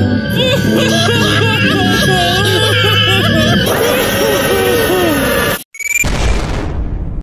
え？